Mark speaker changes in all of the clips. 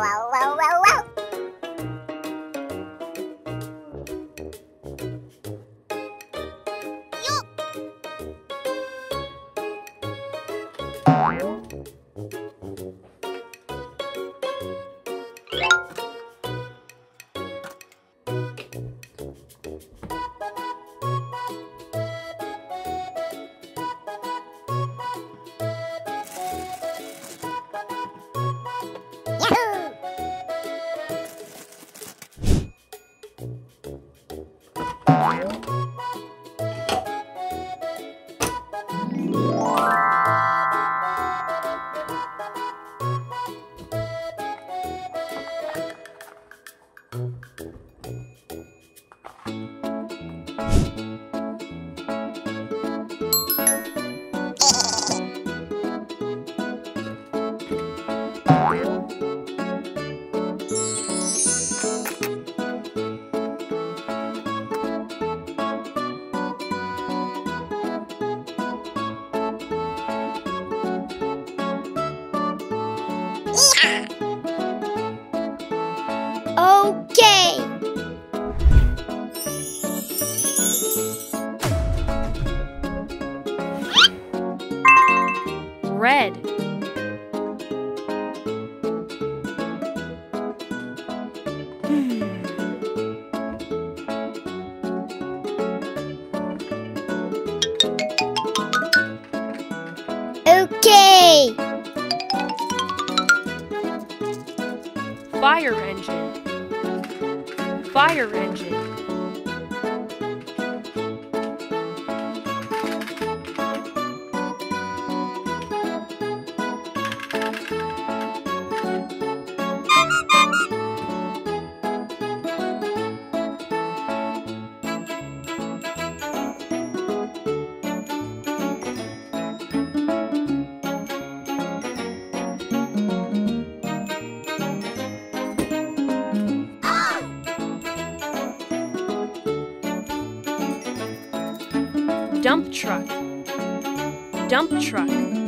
Speaker 1: wow,
Speaker 2: Red.
Speaker 1: Okay.
Speaker 2: Fire engine. Fire engine. Dump truck. Dump truck.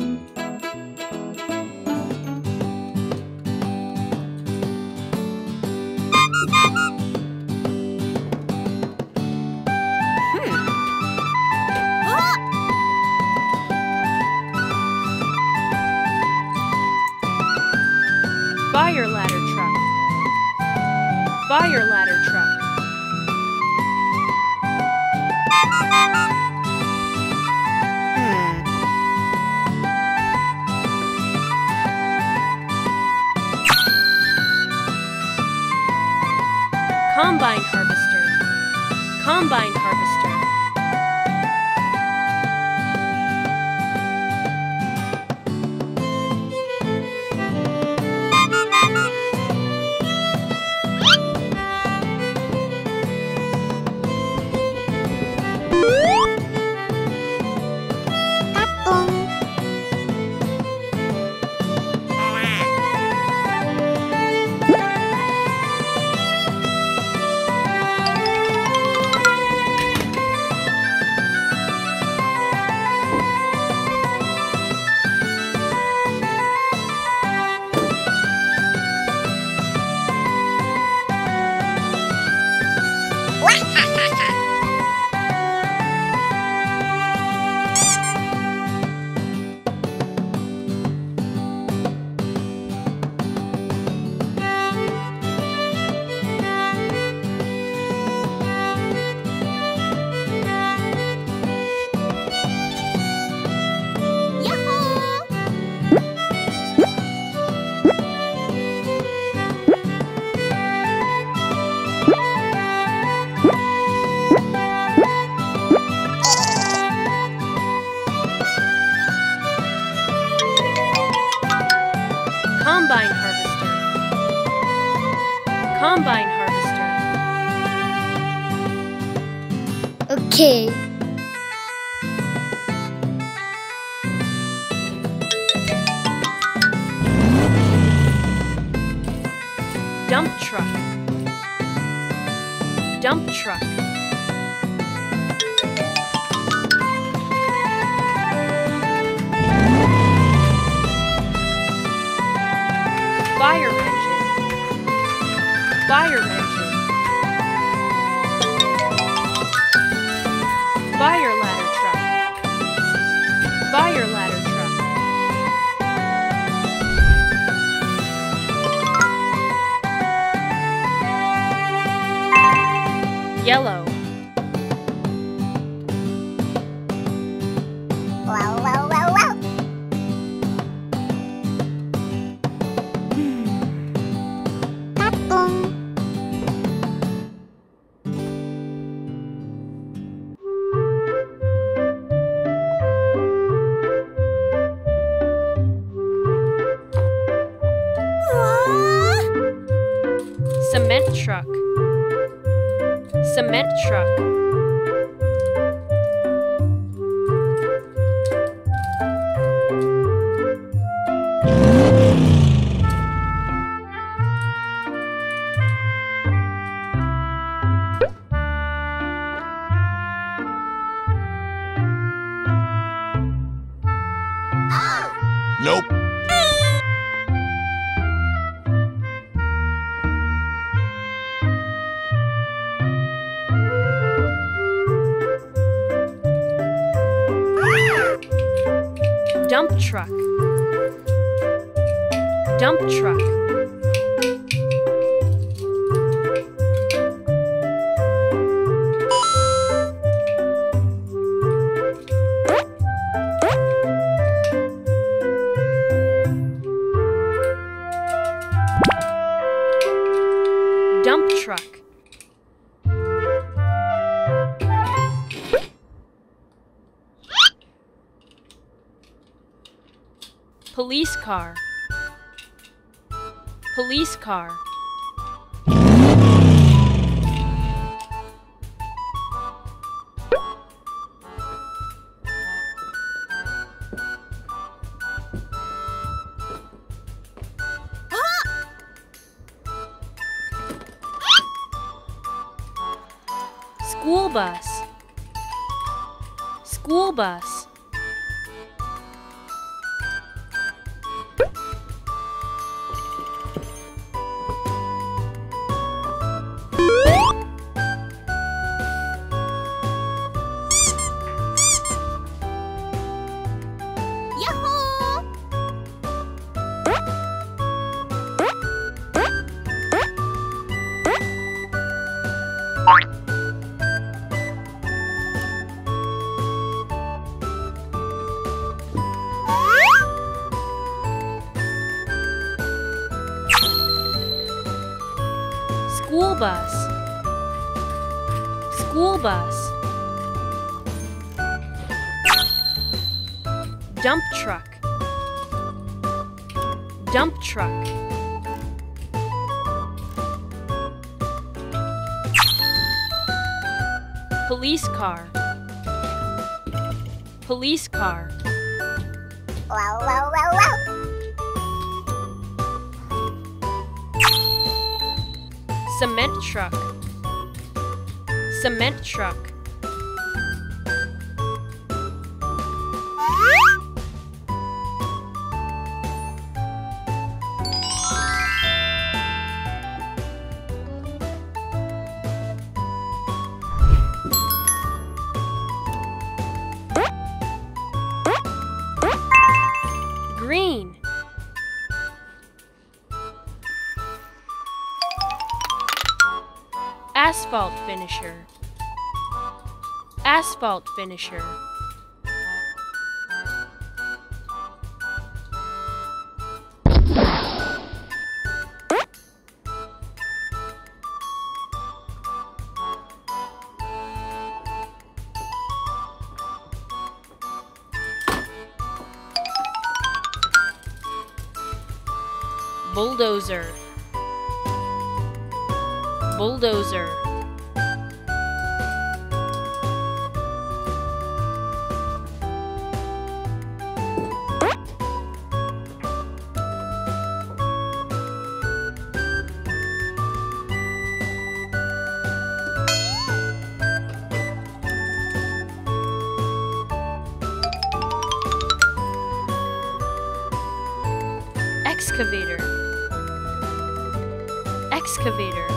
Speaker 1: Okay.
Speaker 2: Dump truck. Dump truck. Fire engine. truck.
Speaker 3: Tchau.
Speaker 2: Dump truck. Dump truck. Police car. Police car. School bus. School bus. Bus. School bus. Dump truck. Dump truck. Police car. Police car.
Speaker 1: Wow, wow, wow.
Speaker 2: Cement truck. Cement truck. Finisher. Bulldozer. Bulldozer. Excavator. Excavator.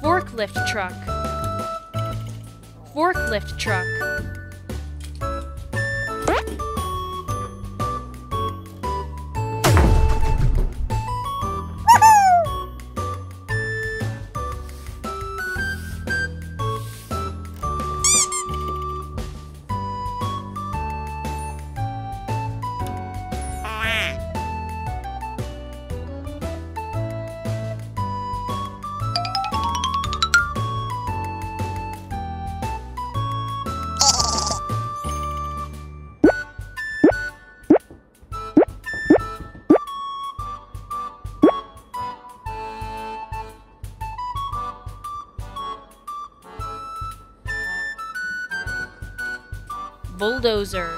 Speaker 2: Forklift truck. Forklift truck. Bulldozer.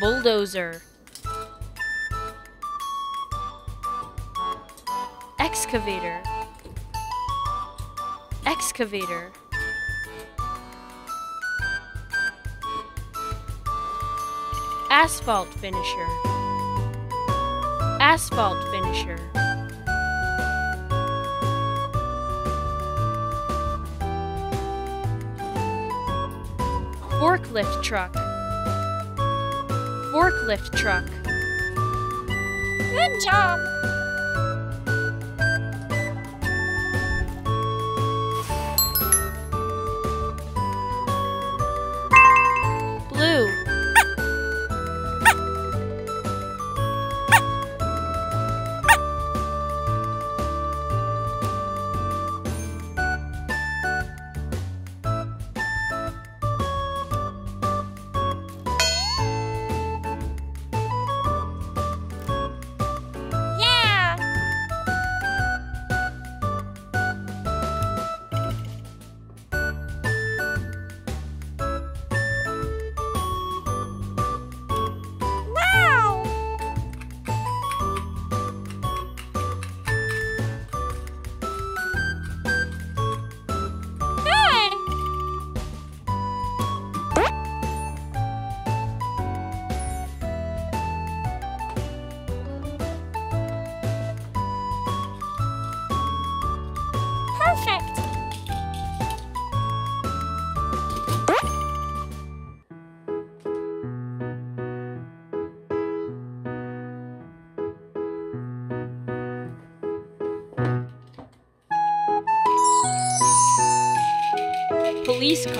Speaker 2: Bulldozer. Excavator. Excavator. Asphalt finisher. Asphalt finisher forklift truck forklift truck
Speaker 1: Good job.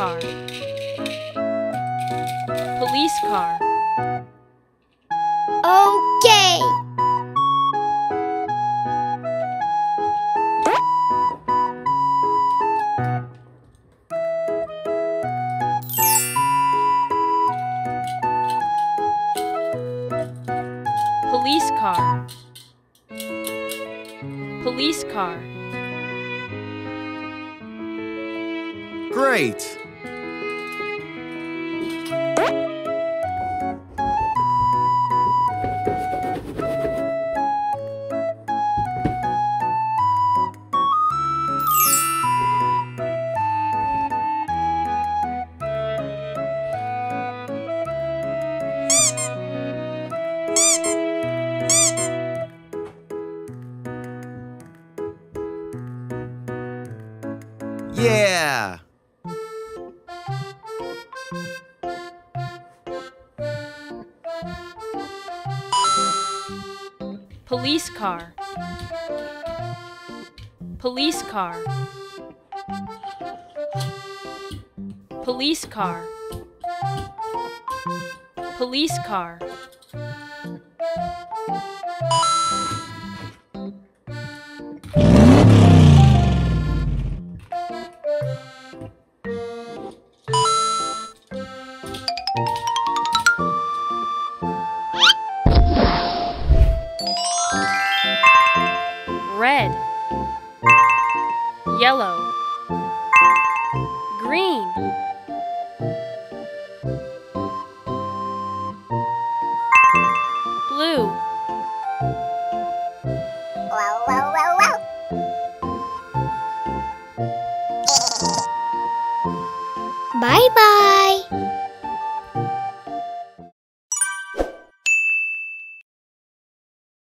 Speaker 2: Car police car
Speaker 1: Okay.
Speaker 2: police car police car
Speaker 3: Great.
Speaker 2: Police car. Police car. Police car. Police car red yellow green